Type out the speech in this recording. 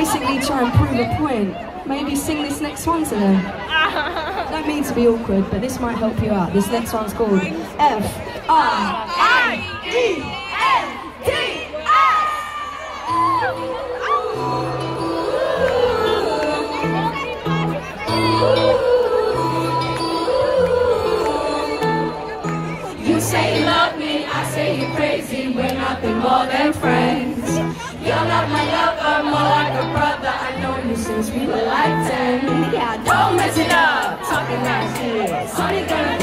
basically try and prove a point. Maybe sing this next one to them. Don't mean to be awkward, but this might help you out. This next one's called F R I E N D You say you love me, I say you're crazy. We're nothing more than friends. Not my lover, more like a brother. I know you since we were like 10. Yeah, don't mess it up, talking that shit. It's gonna